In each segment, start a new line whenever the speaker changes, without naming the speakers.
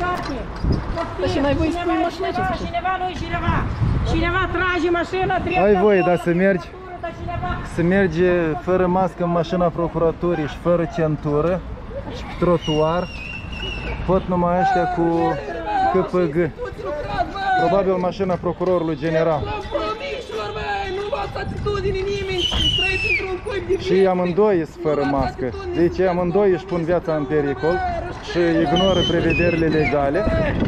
departe. Copii,
Dar și n-ai voie să
cineva,
pui mașina
cineva,
aceasta.
Cineva, nu cineva. Cineva trage mașina dreapta.
Ai voie, dar
acolo,
să mergi.
procuratură, dar cineva...
Se merge fără mască în mașina procuraturii și fără centură și pe trotuar. Pot numai ăștia cu KPG. Probabil mașina procurorului general.
Promișilor, bă, nu luați atitudine nimeni, trăiți într-un cuib de
Și amândoi sunt fără mască. Deci amândoi își pun viața în pericol și ignoră prevederile legale.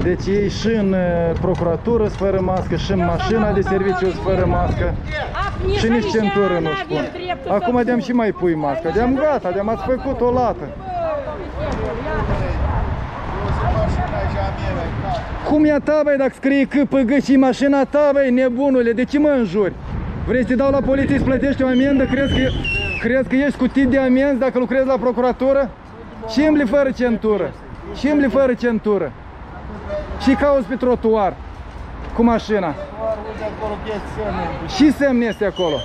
Deci ei și în uh, procuratură sunt fără mască, și în mașina de serviciu sunt fără mască.
Ap, nici
Și nici
aici
centură nu
n-avem
spun.
dreptul să
Acum de-am
pun.
și mai pui masca. De-am gata, de-am ați făcut o lată. Cum e a ta, băi, dacă scrie KPG și mașina ta, băi, nebunule, de ce mă înjuri? Vrei să te dau la poliție să plătești o amendă? Crezi că, crezi că ești cutit de amenzi dacă lucrezi la procuratură? Și îmbli fără centură. Și îmbli fără centură. Și cauți pe trotuar cu mașina. Și semn este acolo.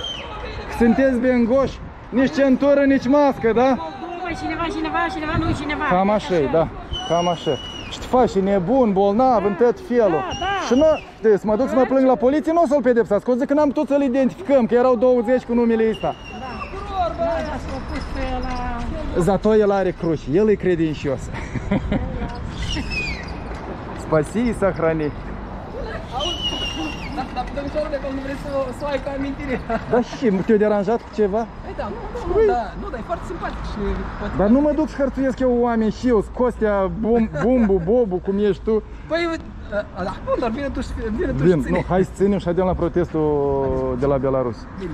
Sunteți bengoși, nici centură, nici mască, da?
Bă, cineva, cineva, cineva, nu cineva.
Cam
Deci
așa e, da. Cam așa. Și te faci și nebun, bolnav, da, în tot felul.
Da, da.
Și nu, de, deci, mă duc să mă plâng la poliție, nu o să-l pedepsească, că zic că n-am tot să-l identificăm, că erau 20 cu numele ăsta.
Da, curor! Da.
Zato el are cruci, el e credincios. Spasi și să hrani.
Auzi, da, dar domnișoarele, că nu vrei să, să o ai ca amintire.
Da și te-a deranjat cu ceva?
Păi da, nu, nu, nu, da, nu, dar e foarte simpatic și poate...
Dar nu mă duc să hărțuiesc eu oameni și eu, Costea, bum, Bumbu, Bobu, cum ești tu.
Păi, a, da, nu, dar vine tu și vine tu
Vin,
și ține.
nu, hai să ținem și adem la protestul de la Belarus.
Bine.